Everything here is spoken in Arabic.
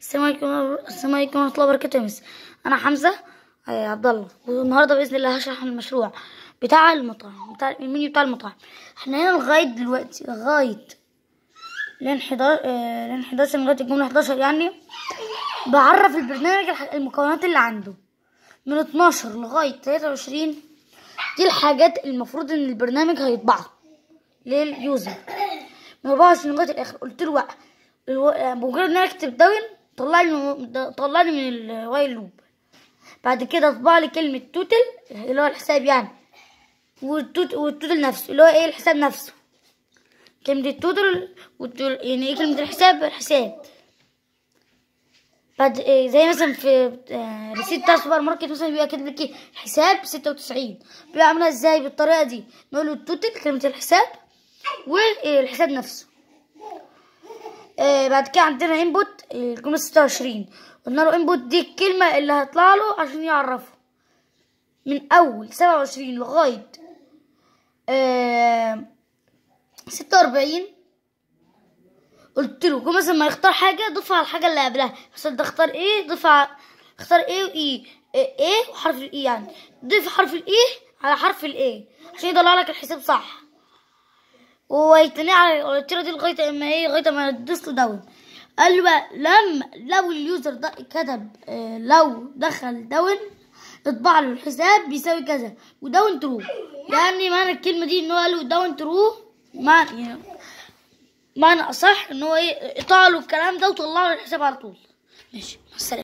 السلام عليكم السلام عليكم ورحمة الله وبركاته مس. أنا حمزة. آه، عبد الله والنهاردة بإذن الله هشرح المشروع بتاع المطعم بتاع المنيو بتاع المطعم إحنا هنا لغاية دلوقتي لغاية لين 11 آه، لين 11 لغاية الجملة 11 يعني بعرف البرنامج المكونات اللي عنده. من 12 لغاية 23 دي الحاجات المفروض إن البرنامج هيطبعها. لليوزر. من 24 لغاية الآخر. قلت له الو- آه، بمجرد إن أنا أكتب done طلع لي من- ال while loop بعد كده طبع لي كلمة total اللي هو الحساب يعني. والتوت وال total نفسه اللي هو إيه الحساب نفسه. كلمة ال total يعني إيه كلمة الحساب؟ الحساب. بعد إيه زي مثلا في آه، receipt بتاع السوبر ماركت مثلا بيبقى كاتب لك حساب ستة وتسعين. بيبقى عاملها إزاي بالطريقة دي؟ نقول له ال total كلمة الحساب والحساب نفسه. آه بعد كده عندنا input ستة وعشرين. قلنا له input دي الكلمة اللي هتطلع له عشان يعرفه. من أول سبعة وعشرين لغاية آه ستة وأربعين قلت له كل مثلا ما يختار حاجة ضيفها على الحاجة اللي قبلها. مثلا ده اختار A ضيفها اختار A و A A وحرف ال A يعني. ضيف حرف ال A على حرف ال A عشان يطلع لك الحساب صح. على الوتيرة دي لغاية أما إيه لغاية ما تدوس له done. قال له بقى لما لو ال user ده كتب آه، لو دخل done اطبع له الحساب بيساوي كذا. و done true. يعني معنى الكلمة دي إن هو قال له done true معنى يعني معنى أصح إن هو إيه اقطع له الكلام ده وطلع له الحساب على طول. ماشي مع السلامة.